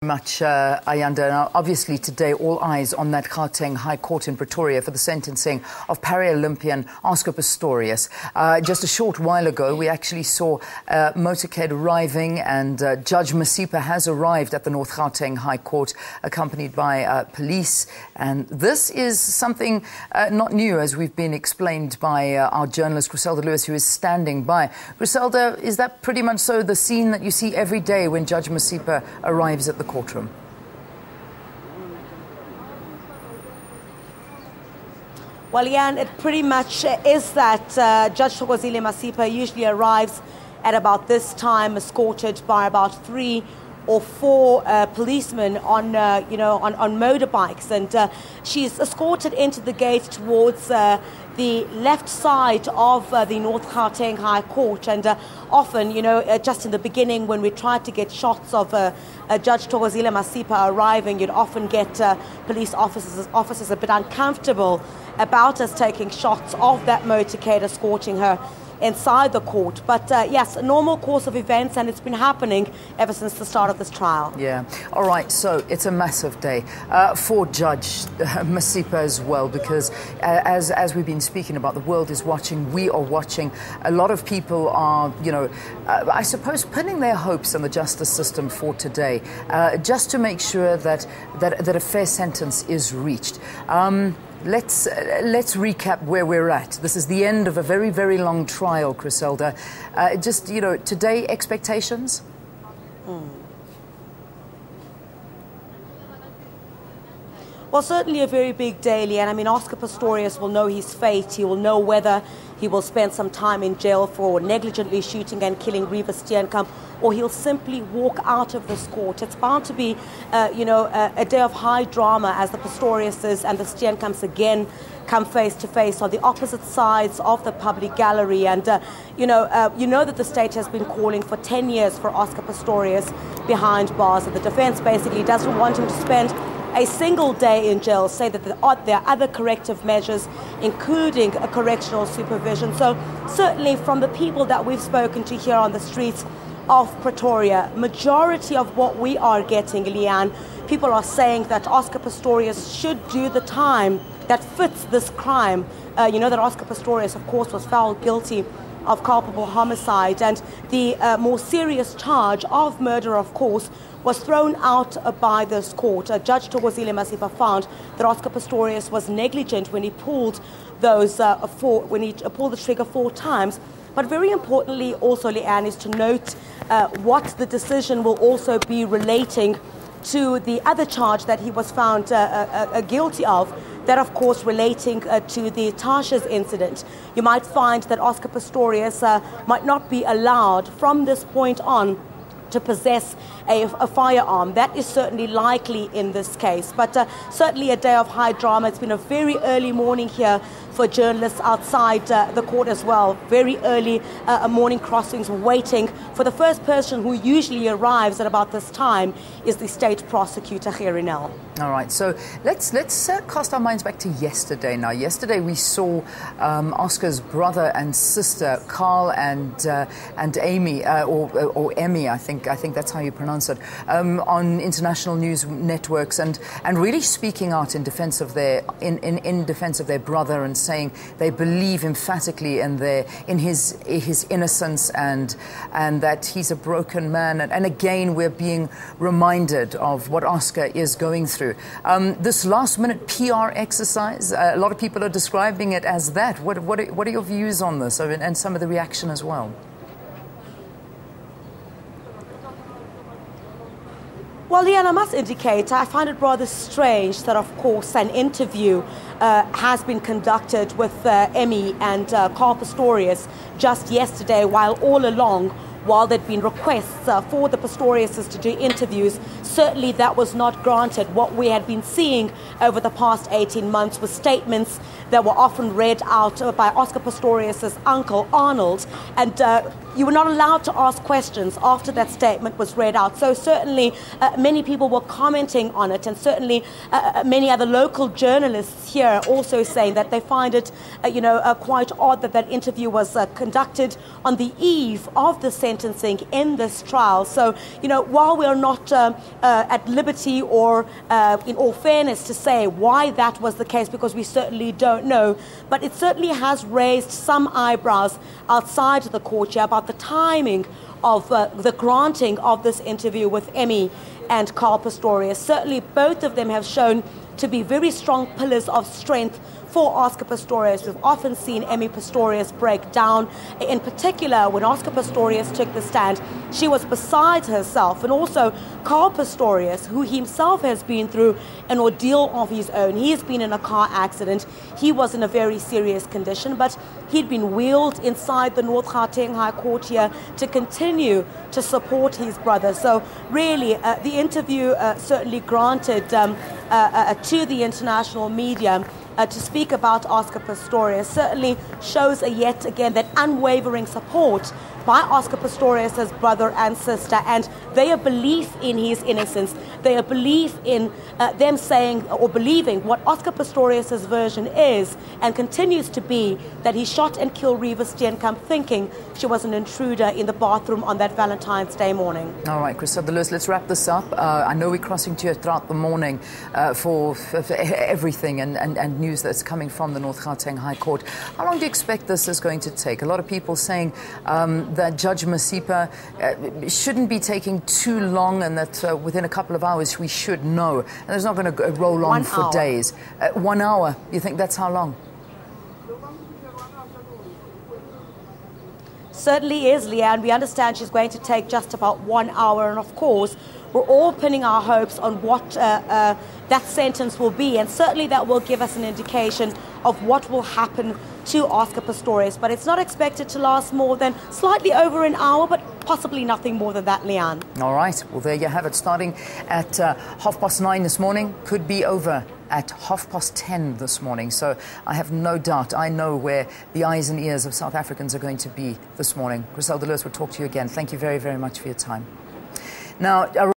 much, uh, Ayanda. Now, obviously, today, all eyes on that Gauteng High Court in Pretoria for the sentencing of Paralympian Oscar Pistorius. Uh, just a short while ago, we actually saw uh, motorcade arriving, and uh, Judge Masipa has arrived at the North Gauteng High Court, accompanied by uh, police. And this is something uh, not new, as we've been explained by uh, our journalist Chriselda Lewis, who is standing by. Chriselda, is that pretty much so the scene that you see every day when Judge Masipa arrives at the courtroom? Well, Jan, it pretty much is that uh, Judge Thokozile Masipa usually arrives at about this time, escorted by about three or four uh, policemen on, uh, you know, on, on motorbikes. And uh, she's escorted into the gate towards uh, the left side of uh, the North Gauteng High Court. And uh, often, you know, just in the beginning when we tried to get shots of Judge Thokozile Masipa arriving, you'd often get police officers, officers a bit uncomfortable about us taking shots of that motorcade escorting her inside the court. But uh, yes, a normal course of events, and it's been happening ever since the start of this trial. Yeah. All right. So it's a massive day uh, for Judge uh, Masipa as well, because uh, as as we've been speaking about, the world is watching. We are watching. A lot of people are, you know, uh, I suppose, pinning their hopes on the justice system for today, just to make sure that that that a fair sentence is reached. Um, Let's, uh, let's recap where we're at. This is the end of a very, very long trial, Chriselda. Uh, just, you know, today, expectations? Well, certainly a very big daily, and I mean, Oscar Pistorius will know his fate. He will know whether he will spend some time in jail for negligently shooting and killing Reeva Steenkamp, or he'll simply walk out of this court. It's bound to be, uh, you know, a, a, day of high drama as the Pistoriuses and the Steenkamps again come face to face on the opposite sides of the public gallery. And, uh, you know, uh, you know that the state has been calling for 10 years for Oscar Pistorius behind bars. And the defense basically doesn't want him to spend a single day in jail, say that there are other corrective measures, including a correctional supervision. So, certainly from the people that we've spoken to here on the streets of Pretoria, majority of what we are getting, Leanne, people are saying that Oscar Pistorius should do the time that fits this crime. Uh, you know that Oscar Pistorius, of course, was found guilty of culpable homicide, and the uh, more serious charge of murder, of course, was thrown out by this court. Uh, Judge Thokozile Masipa found that Oscar Pistorius was negligent when he pulled those uh, four, when he pulled the trigger four times. But very importantly, also, Leanne, is to note uh, what the decision will also be relating to the other charge that he was found uh, uh, uh guilty of, that of course relating uh, to the Tasha's incident. You might find that Oscar Pistorius uh, might not be allowed from this point on to possess a, a, firearm. That is certainly likely in this case, but uh, certainly a day of high drama. It's been a very early morning here for journalists outside uh, the court as well. Very early uh, morning crossings, waiting for the first person who usually arrives at about this time is the state prosecutor Gerrie Nel. All right, so let's let's uh, cast our minds back to yesterday. Now, yesterday we saw um, Oscar's brother and sister, Carl and uh, and Amy, uh, or or Emmy, I think I think that's how you pronounce it, um, on international news networks, and and really speaking out in defence of their in, in, in defence of their brother and saying they believe emphatically in their in his his innocence and and that he's a broken man. And, and again, we're being reminded of what Oscar is going through. Um, this last minute PR exercise, uh, a lot of people are describing it as that. What, what, are, what are your views on this and some of the reaction as well? Well, Leanne, I must indicate I find it rather strange that, of course, an interview uh, has been conducted with uh, Emmy and uh, Carl Pistorius just yesterday, while all along, while there'd been requests uh, for the Pistoriuses to do interviews, certainly that was not granted. What we had been seeing over the past 18 months was statements that were often read out by Oscar Pistorius' uncle, Arnold, and uh, you were not allowed to ask questions after that statement was read out. So certainly uh, many people were commenting on it, and certainly uh, uh many other local journalists here also saying that they find it, uh, you know, uh, quite odd that that interview was uh, conducted on the eve of the sentencing in this trial. So, you know, while we are not at liberty or, in all fairness, to say why that was the case, because we certainly don't know, but it certainly has raised some eyebrows outside the court about the timing of uh, the granting of this interview with Emmy and Carl Pistorius. Certainly, both of them have shown to be very strong pillars of strength for Oscar Pistorius. We've often seen Emmy Pistorius break down. In particular, when Oscar Pistorius took the stand, she was beside herself. And also, Carl Pistorius, who himself has been through an ordeal of his own. He has been in a car accident. He was in a very serious condition, but he'd been wheeled inside the North Gauteng High Court here to continue to support his brother. So, really, uh, the interview uh, certainly granted um, uh, uh to the international media uh, to speak about Oscar Pistorius certainly shows yet again that unwavering support by Oscar Pistorius' brother and sister, and their belief in his innocence, their belief in uh, them saying or believing what Oscar Pistorius' version is and continues to be that he shot and killed Reeva Steenkamp thinking she was an intruder in the bathroom on that Valentine's Day morning. All right, Chriselda Lewis, let's wrap this up. Uh, I know we're crossing to you throughout the morning uh, for, for, for, everything and, and, and news that's coming from the North Gauteng High Court. How long do you expect this is going to take? A lot of people saying um, that Judge Masipa uh, shouldn't be taking too long and that uh, within a couple of hours we should know. And it's not going to roll on one for hour. days. Uh, one hour, you think that's how long? Certainly is, Leanne. We understand she's going to take just about one hour, and of course, we're all pinning our hopes on what uh, uh, that sentence will be, and certainly that will give us an indication of what will happen to Oscar Pistorius, but it's not expected to last more than slightly over an hour, but possibly nothing more than that, Leanne. All right. Well, there you have it. Starting at uh, half past nine this morning, could be over at half past 10 this morning. So I have no doubt, I know where the eyes and ears of South Africans are going to be this morning. Chriselda Lewis will talk to you again. Thank you very, very much for your time. Now,